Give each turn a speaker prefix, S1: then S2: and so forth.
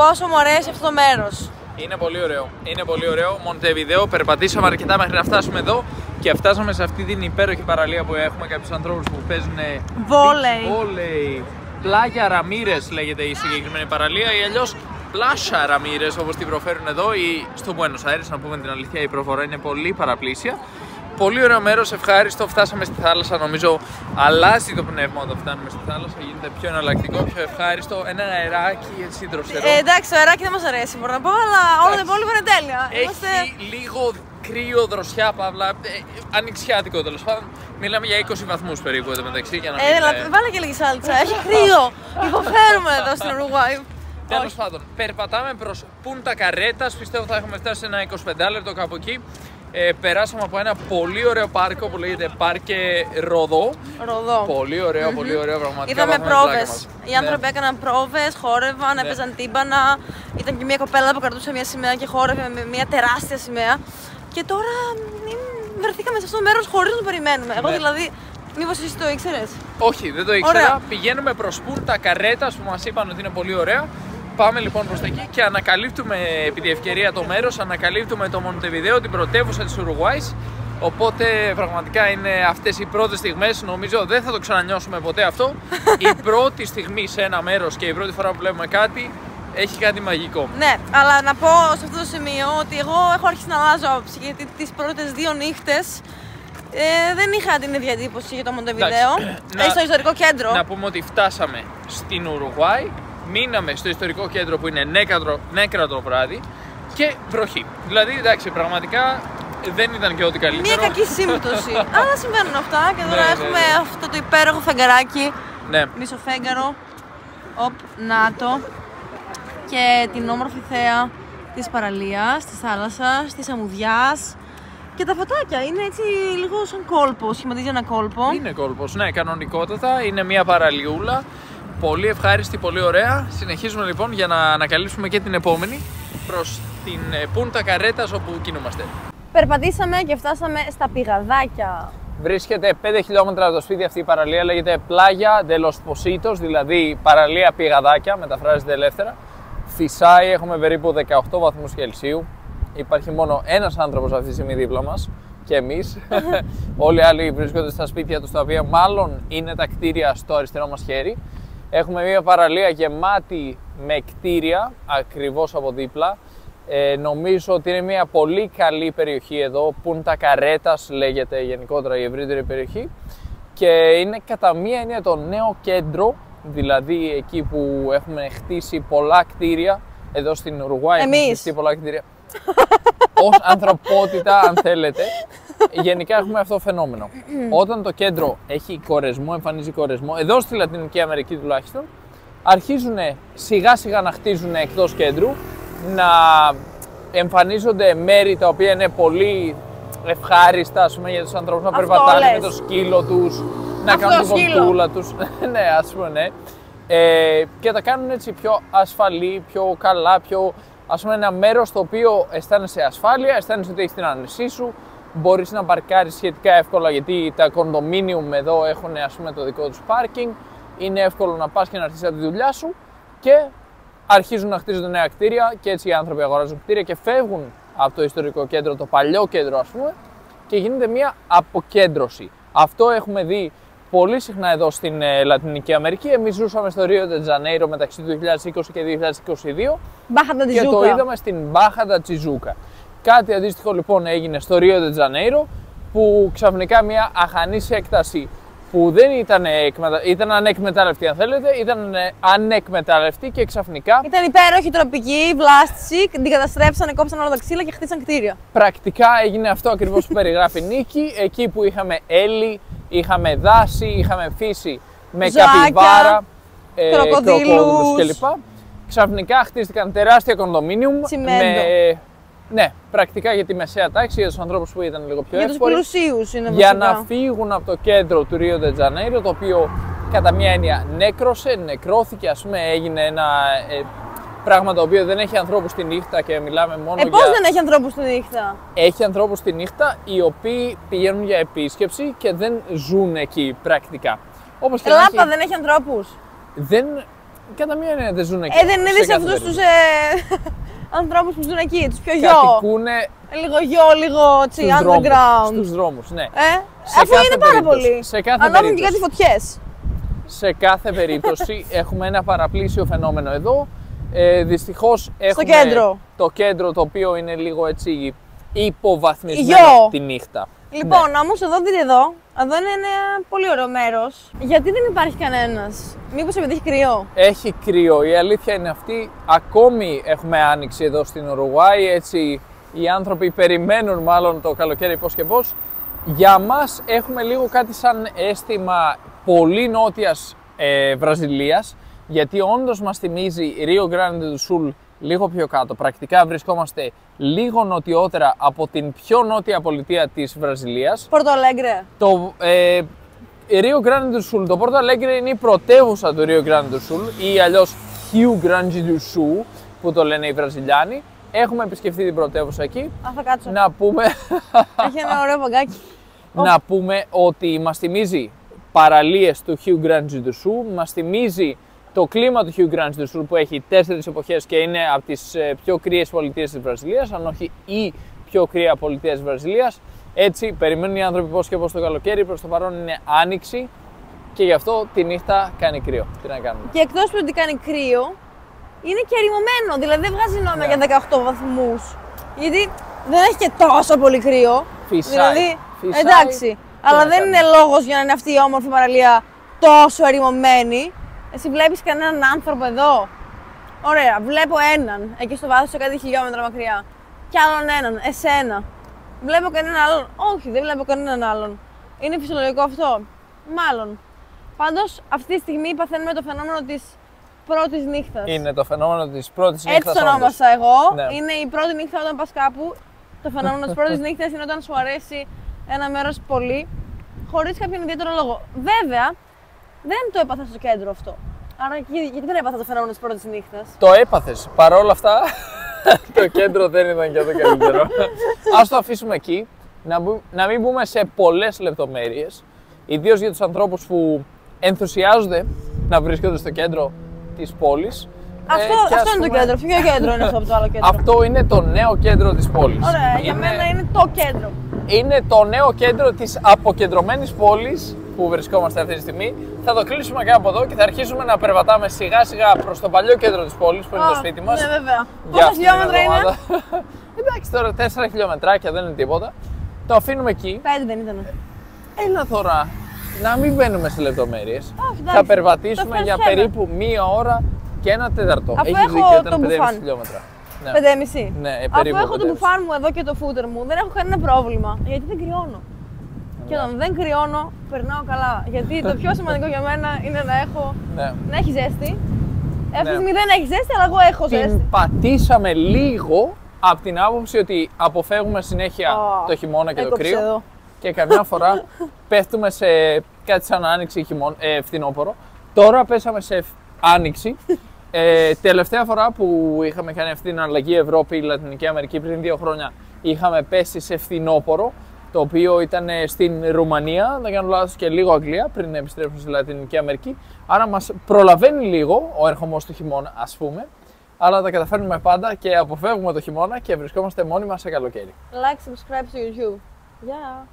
S1: πόσο μου αρέσει αυτό το μέρος.
S2: Είναι πολύ ωραίο. Είναι πολύ ωραίο. Μοντεβιδέο, περπατήσαμε αρκετά μέχρι να φτάσουμε εδώ και φτάσαμε σε αυτή την υπέροχη παραλία που έχουμε κάποιους ανθρώπους που παίζουν
S1: Βόλεϊ.
S2: βόλεϊ. Πλάγια Ραμύρες λέγεται η συγκεκριμένη παραλία ή αλλιώς Πλάσα Ραμύρες όπως την προφέρουν εδώ ή στο Buenos Aires. Να πούμε την αλήθεια, η προφορά είναι πολύ παραπλήσια. Πολύ ωραίο μέρος, ευχάριστο. Φτάσαμε στη θάλασσα. Νομίζω αλλάζει το πνεύμα όταν φτάνουμε στη θάλασσα. Γίνεται πιο εναλλακτικό, πιο ευχάριστο. Ένα αεράκι έτσι δροσερό.
S1: Ε, εντάξει, το αεράκι δεν μας αρέσει, μπορώ να πω, αλλά όλα τα υπόλοιπα είναι τέλεια. Είμαστε...
S2: Έχει λίγο κρύο, δροσιά, παύλα. Ε, ανοιξιάτικο τέλος πάντων. Μιλάμε για 20 βαθμούς περίπου εδώ μεταξύ. Για να
S1: Ε,
S2: μην,
S1: έλα,
S2: ε,
S1: βάλε και λίγη σάλτσα. Έχει κρύο. Υποφέρουμε εδώ στην Ουρουγουάη.
S2: Τέλος πάντων, περπατάμε προς Πούντα Καρέτας. Πιστεύω θα έχουμε φτάσει σε ένα 25 λεπτό κάπου εκεί. Ε, περάσαμε από ένα πολύ ωραίο πάρκο που λέγεται Πάρκε Ροδό.
S1: Ροδό.
S2: Πολύ ωραίο, πολύ ωραίο πραγματικά.
S1: Είδαμε
S2: πάθαμε πλάκα
S1: πρόβες.
S2: μας.
S1: Οι άνθρωποι
S2: Ναι.
S1: έκαναν πρόβες, χόρευαν, έπαιζαν τύμπανα. Ήταν και μια κοπέλα που κρατούσε μια σημαία και χόρευε με μια τεράστια σημαία. Και τώρα μ, βρεθήκαμε σε αυτό το μέρος χωρίς να το περιμένουμε. Εγώ
S2: Ναι.
S1: δηλαδή, μήπως εσύ το ήξερες;
S2: Όχι, δεν το ήξερα.
S1: Ωραία.
S2: Πηγαίνουμε προς Πούντα Καρέτα που μας είπαν ότι είναι πολύ ωραία. Πάμε λοιπόν προς τα εκεί και ανακαλύπτουμε επί τη ευκαιρία το μέρος, ανακαλύπτουμε το Μοντεβιδέο, την πρωτεύουσα της Ουρουγουάης. Οπότε πραγματικά είναι αυτές οι πρώτες στιγμές. Νομίζω δεν θα το ξανανιώσουμε ποτέ αυτό. η πρώτη στιγμή σε ένα μέρος και η πρώτη φορά που βλέπουμε κάτι έχει κάτι μαγικό.
S1: Ναι, αλλά να πω σε αυτό το σημείο ότι εγώ έχω αρχίσει να αλλάζω άποψη γιατί τις πρώτες δύο νύχτες ε, δεν είχα την ίδια εντύπωση για το Μοντεβιδέο.
S2: Εντάξει,
S1: Ε, στο ιστορικό κέντρο.
S2: Να πούμε ότι φτάσαμε στην Ουρουγουάη, μείναμε στο ιστορικό κέντρο που είναι νέκατρο, νέκρατο βράδυ και βροχή. Δηλαδή, εντάξει, πραγματικά δεν ήταν και ό,τι καλύτερο.
S1: Μια κακή σύμπτωση. αλλά συμβαίνουν αυτά και τώρα
S2: Ναι, ναι,
S1: έχουμε
S2: ναι.
S1: αυτό το υπέροχο φεγγαράκι.
S2: Ναι,
S1: Μισοφέγγαρο. Οπ, νάτο. Και την όμορφη θέα της παραλίας, της θάλασσας, της αμμουδιάς. Και τα φωτάκια είναι έτσι λίγο σαν κόλπος, σχηματίζει ένα κόλπο.
S2: είναι κόλπος. Ναι, κανονικότατα. Είναι μια παραλιούλα. Πολύ ευχάριστη, πολύ ωραία. Συνεχίζουμε λοιπόν για να ανακαλύψουμε και την επόμενη προς την ε, Πούντα Καρέτας όπου κινούμαστε.
S1: Περπατήσαμε και φτάσαμε στα πηγαδάκια.
S2: Βρίσκεται 5 χιλιόμετρα από το σπίτι αυτή η παραλία, λέγεται Πλάγια de los Positos, δηλαδή παραλία πηγαδάκια, μεταφράζεται ελεύθερα. Φυσάει, έχουμε περίπου 18 βαθμούς Κελσίου. Υπάρχει μόνο ένας άνθρωπος αυτή τη στιγμή δίπλα μας και εμείς. Όλοι οι άλλοι βρίσκονται στα σπίτια τους, τα οποία μάλλον είναι τα κτίρια στο αριστερό μας χέρι. Έχουμε μια παραλία γεμάτη με κτίρια, ακριβώς από δίπλα. Ε, νομίζω ότι είναι μια πολύ καλή περιοχή εδώ, Πούντα Καρέτας λέγεται γενικότερα η ευρύτερη περιοχή και είναι κατά μία έννοια το νέο κέντρο, δηλαδή εκεί που έχουμε χτίσει πολλά κτίρια, εδώ στην Ουρουγουάη έχουμε
S1: Εμείς.
S2: χτίσει πολλά κτίρια, ως ανθρωπότητα αν θέλετε, γενικά έχουμε αυτό το φαινόμενο. Όταν το κέντρο έχει κορεσμό, εμφανίζει κορεσμό, εδώ στη Λατινική Αμερική τουλάχιστον, αρχίζουν σιγά σιγά να χτίζουν εκτός κέντρου, να εμφανίζονται μέρη τα οποία είναι πολύ ευχάριστα ας πούμε, για τους ανθρώπους να
S1: Αυτό
S2: περπατάνε με
S1: λες.
S2: το σκύλο τους, να
S1: Αυτό
S2: κάνουν τη
S1: σκύλο.
S2: βολτούλα τους, ναι ας πούμε ναι. Ε, και τα κάνουν έτσι πιο ασφαλή, πιο καλά, πιο ας πούμε ένα μέρος στο οποίο αισθάνεσαι ασφάλεια, αισθάνεσαι ότι έχεις την άνεσή σου, μπορείς να παρκάρεις σχετικά εύκολα γιατί τα κοντομίνιουμ εδώ έχουν ας πούμε το δικό τους πάρκινγκ, είναι εύκολο να πας και να έρθεις από τη δουλειά σου και αρχίζουν να χτίζονται νέα κτίρια και έτσι οι άνθρωποι αγοράζουν κτίρια και φεύγουν από το ιστορικό κέντρο, το παλιό κέντρο ας πούμε και γίνεται μια αποκέντρωση. Αυτό έχουμε δει πολύ συχνά εδώ στην ε, Λατινική Αμερική. Εμείς ζούσαμε στο Ρίο de Janeiro μεταξύ του 2020 και 2022
S1: Μπάχα τα
S2: και το είδαμε στην Μπάχα Τσιζούκα. Κάτι αντίστοιχο λοιπόν έγινε στο Ρίο de Janeiro που ξαφνικά μια αχανής έκταση που δεν ήταν, εκμετα... ήταν ανεκμετάλλευτη αν θέλετε, ήταν ε, ανεκμετάλλευτη και ξαφνικά
S1: Ήταν υπέροχη τροπική βλάστηση, την καταστρέψανε, κόψαν όλα τα ξύλα και χτίσαν κτίρια.
S2: πρακτικά έγινε αυτό ακριβώς που περιγράφει η Νίκη, εκεί που είχαμε έλλη, είχαμε δάση, είχαμε φύση με
S1: Ζωάκια,
S2: καπιβάρα, ε,
S1: κροκοδίλους.
S2: κροκόδιλους κλπ. Ξαφνικά χτίστηκαν τεράστια κοντομίνιουμ
S1: Τσιμέντο.
S2: με... Ναι, πρακτικά για τη μεσαία τάξη, για τους ανθρώπους που ήταν λίγο πιο
S1: Για τους
S2: εύποροι.
S1: πλουσίους είναι
S2: για
S1: βασικά.
S2: να φύγουν από το κέντρο του Ρίο de Janeiro, το οποίο κατά μία έννοια νέκρωσε, νεκρώθηκε, ας πούμε, έγινε ένα ε, πράγμα το οποίο δεν έχει ανθρώπους τη νύχτα και μιλάμε μόνο
S1: Ε, πώς
S2: για...
S1: δεν έχει ανθρώπους τη νύχτα;
S2: Έχει ανθρώπους τη νύχτα οι οποίοι πηγαίνουν για επίσκεψη και δεν ζουν εκεί πρακτικά. Όπως και να
S1: Ελλάδα
S2: έχει,
S1: δεν έχει ανθρώπους.
S2: δεν Κατά μία έννοια δεν ζουν εκεί.
S1: Ε, δεν
S2: σε
S1: είδε
S2: κάθε
S1: αυτούς τους
S2: περίπτωση.
S1: ε, ανθρώπους που ζουν εκεί, τους πιο γιο.
S2: Κατοικούνε
S1: Λίγο γιο, λίγο τσι,
S2: στους δρόμους.
S1: underground.
S2: Στους δρόμους, ναι.
S1: Ε,
S2: Σε
S1: αφού
S2: κάθε
S1: είναι πάρα
S2: περίπτωση.
S1: πολύ.
S2: Σε κάθε
S1: Ανάβουν και
S2: περίπτωση.
S1: κάτι φωτιές.
S2: Σε κάθε περίπτωση έχουμε ένα παραπλήσιο φαινόμενο εδώ. Ε, δυστυχώς έχουμε
S1: κέντρο.
S2: το κέντρο το οποίο είναι λίγο έτσι υποβαθμισμένο
S1: Γιο.
S2: τη νύχτα.
S1: Λοιπόν, όμως εδώ δείτε εδώ, εδώ είναι ένα πολύ ωραίο μέρος. Γιατί δεν υπάρχει κανένας, Μήπως επειδή έχει κρυό.
S2: Έχει κρύο, η αλήθεια είναι αυτή. Ακόμη έχουμε άνοιξη εδώ στην Ουρουγουάη, έτσι οι άνθρωποι περιμένουν μάλλον το καλοκαίρι πώς και πώς. Για μας έχουμε λίγο κάτι σαν αίσθημα πολύ νότιας ε, Βραζιλίας, γιατί όντως μας θυμίζει Rio Grande do Sul λίγο πιο κάτω. Πρακτικά βρισκόμαστε λίγο νοτιότερα από την πιο νότια πολιτεία της Βραζιλίας.
S1: Πορτολέγκρε.
S2: Το ε, Rio Grande do Sul, το Porto Alegre είναι η πρωτεύουσα του Rio Grande do Sul ή αλλιώς Rio Grande do Sul που το λένε οι Βραζιλιάνοι. Έχουμε επισκεφτεί την πρωτεύουσα εκεί.
S1: Α, θα κάτσω.
S2: Να πούμε,
S1: Έχει ένα ωραίο παγκάκι.
S2: να πούμε ότι μας θυμίζει παραλίες του Rio Grande do Sul, μας θυμίζει το κλίμα του Rio Grande do Sul που έχει τέσσερις εποχές και είναι από τις ε, πιο κρύες πολιτείες της Βραζιλίας, αν όχι η πιο κρύα πολιτεία της Βραζιλίας. Έτσι, περιμένουν οι άνθρωποι πώς και πώς το καλοκαίρι, προς το παρόν είναι άνοιξη και γι' αυτό τη νύχτα κάνει κρύο. Τι να κάνουμε.
S1: Και εκτός που ότι κάνει κρύο, είναι και ερημωμένο. Δηλαδή δεν βγάζει νόημα
S2: Ναι.
S1: για 18 βαθμούς. Γιατί δεν έχει και τόσο πολύ κρύο.
S2: Φυσάει.
S1: Δηλαδή,
S2: Φυσάει.
S1: εντάξει. Αλλά
S2: να
S1: δεν
S2: κάνουμε.
S1: είναι λόγος για να είναι αυτή η όμορφη παραλία τόσο ερημωμένη. Εσύ βλέπεις κανέναν άνθρωπο εδώ; Ωραία, βλέπω έναν εκεί στο βάθος σε κάτι χιλιόμετρα μακριά. Κι άλλον έναν, εσένα. Βλέπω κανέναν άλλον; Όχι, δεν βλέπω κανέναν άλλον. Είναι φυσιολογικό αυτό; Μάλλον. Πάντως αυτή τη στιγμή παθαίνουμε το φαινόμενο της πρώτης νύχτας.
S2: Είναι το φαινόμενο της πρώτης
S1: Έτσι
S2: νύχτας
S1: το
S2: όντως.
S1: ονόμασα εγώ.
S2: Ναι.
S1: Είναι η πρώτη νύχτα όταν πας κάπου. Το φαινόμενο της πρώτης νύχτας είναι όταν σου αρέσει ένα μέρος πολύ, χωρίς κάποιον ιδιαίτερο λόγο. Βέβαια, δεν το έπαθα στο κέντρο αυτό. Άρα γιατί γιατί δεν έπαθα το φαινόμενο της πρώτης νύχτας.
S2: Το έπαθες. Παρ' όλα αυτά, το κέντρο δεν ήταν και το καλύτερο. Ας το αφήσουμε εκεί. Να, μπου- να μην μπούμε σε πολλές λεπτομέρειες. Ιδίως για τους ανθρώπους που ενθουσιάζονται να βρίσκονται στο κέντρο της πόλης.
S1: Αυτό,
S2: Ε, και ας
S1: αυτό είναι το
S2: πούμε,
S1: κέντρο. Ποιο κέντρο είναι αυτό από το άλλο κέντρο;
S2: Αυτό είναι το νέο κέντρο της πόλης.
S1: Ωραία, για μένα είναι το κέντρο.
S2: είναι το νέο κέντρο της αποκεντρωμένης πόλης που βρισκόμαστε αυτή τη στιγμή. Θα το κλείσουμε και από εδώ και θα αρχίσουμε να περπατάμε σιγά σιγά προς το παλιό κέντρο της πόλης που είναι το
S1: Α,
S2: σπίτι μας.
S1: Ναι, βέβαια.
S2: Για
S1: Πόσα
S2: αυτή την
S1: χιλιόμετρα είναι;
S2: εβδομάδα. Εντάξει τώρα 4 χιλιόμετράκια δεν είναι τίποτα. Το αφήνουμε εκεί.
S1: Πέντε δεν ήταν.
S2: Έλα τώρα να μην μπαίνουμε σε λεπτομέρειες.
S1: Όχι,
S2: Θα
S1: εντάξει,
S2: περπατήσουμε
S1: το
S2: για
S1: first heaven.
S2: περίπου μία ώρα και ένα τέταρτο.
S1: Αφού
S2: Έχεις
S1: έχω
S2: δίκιο,
S1: το
S2: ήταν 5,5
S1: μπουφάν.
S2: χιλιόμετρα. Ναι.
S1: Πέντε μισή.
S2: Ναι, ε,
S1: Αφού
S2: περίπου
S1: έχω το
S2: 5,5.
S1: μπουφάν μου εδώ και το φούτερ μου, δεν έχω κανένα πρόβλημα. Γιατί δεν κρυώνω. Και
S2: Ναι.
S1: όταν δεν κρυώνω, περνάω καλά. Γιατί το πιο σημαντικό για μένα είναι να έχω
S2: Ναι.
S1: να έχει ζέστη. Αυτή τη
S2: Ναι.
S1: στιγμή δεν έχει ζέστη, αλλά εγώ έχω ζέστη.
S2: την πατήσαμε λίγο από την άποψη ότι αποφεύγουμε συνέχεια
S1: Α,
S2: το χειμώνα και το
S1: έκοψε
S2: κρύο
S1: εδώ.
S2: και καμιά φορά πέφτουμε σε κάτι σαν άνοιξη ή χειμώνα, ε, φθινόπωρο. Τώρα πέσαμε σε φ- άνοιξη. Ε, τελευταία φορά που είχαμε κάνει αυτή την αλλαγή Ευρώπη-Λατινική Αμερική πριν δύο χρόνια είχαμε πέσει σε φθινόπωρο το οποίο ήταν ε, στην Ρουμανία, δεν κάνω λάθος και λίγο Αγγλία πριν επιστρέψουμε στη Λατινική Αμερική. Άρα μας προλαβαίνει λίγο ο ερχομός του χειμώνα ας πούμε, αλλά τα καταφέρνουμε πάντα και αποφεύγουμε το χειμώνα και βρισκόμαστε μόνοι μας σε καλοκαίρι.
S1: Like, subscribe στο YouTube. Γεια!